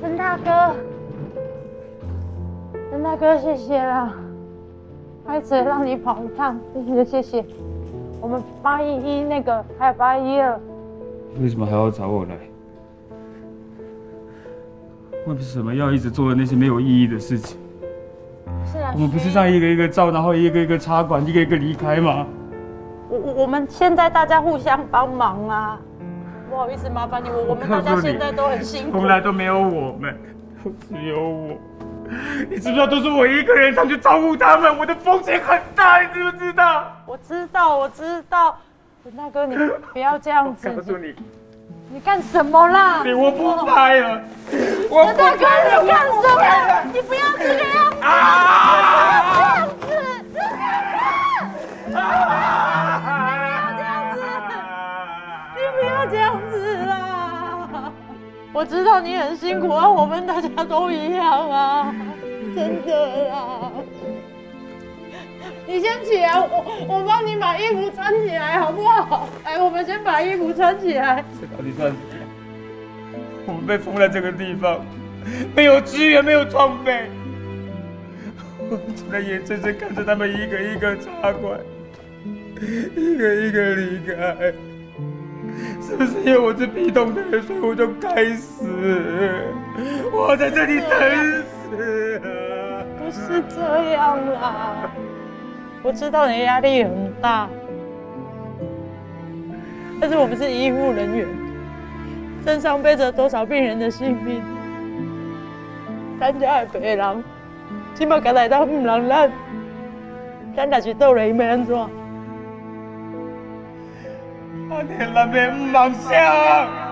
陈大哥，陈大哥，谢谢了，孩子让你跑一趟，谢谢谢谢。我们八一一那个还有八一二，为什么还要找我来？为什么要一直做那些没有意义的事情？我们不是这样一个一个照，然后一个一个插管，一个一个离开吗？我我我们现在大家互相帮忙啊，不好意思麻烦你，我我们大家现在都很辛苦，从来都没有我们，只有我。你知不知道都是我一个人上去照顾他们，我的风险很大，你知不知道？我知道，我知道，陈大哥你不要这样子，告诉你，你干什么啦？你我不拍了，我陈大哥你干什么？你不要这个要这样子啊！我知道你很辛苦啊，我们大家都一样啊，真的啊。你先起来，我我帮你把衣服穿起来好不好？哎，我们先把衣服穿起来。这到底算什么？我们被封在这个地方，没有资源，没有装备，我们只能眼睁睁看着他们一个一个插管，一个一个离开。是不是因为我是壁咚的人，所以我就该死？我在这里等死啊！不是这样啦，我知道你的压力很大，但是我们是医护人员，身上背着多少病人的性命，咱家的病人，即马甲来到唔人咱，咱若是倒来，伊要安怎？我连那边唔忙想。